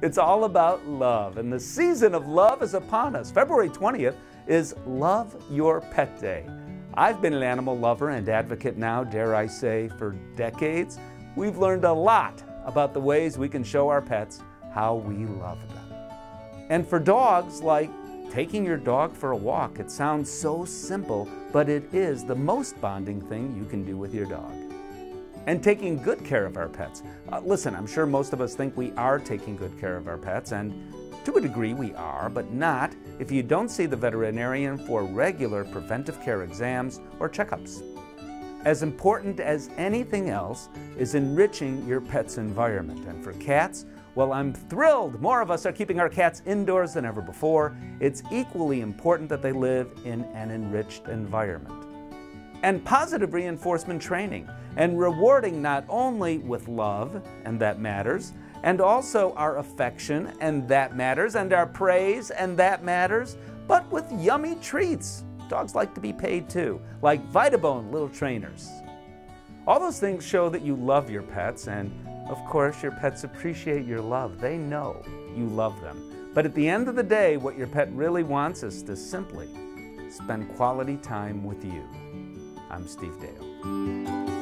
It's all about love, and the season of love is upon us. February 20th is Love Your Pet Day. I've been an animal lover and advocate now, dare I say, for decades. We've learned a lot about the ways we can show our pets how we love them. And for dogs, like taking your dog for a walk, it sounds so simple, but it is the most bonding thing you can do with your dog and taking good care of our pets. Uh, listen, I'm sure most of us think we are taking good care of our pets, and to a degree we are, but not if you don't see the veterinarian for regular preventive care exams or checkups. As important as anything else is enriching your pet's environment. And for cats, well, I'm thrilled more of us are keeping our cats indoors than ever before. It's equally important that they live in an enriched environment and positive reinforcement training, and rewarding not only with love, and that matters, and also our affection, and that matters, and our praise, and that matters, but with yummy treats. Dogs like to be paid too, like Vitabone little trainers. All those things show that you love your pets, and of course, your pets appreciate your love. They know you love them. But at the end of the day, what your pet really wants is to simply spend quality time with you. I'm Steve Dale.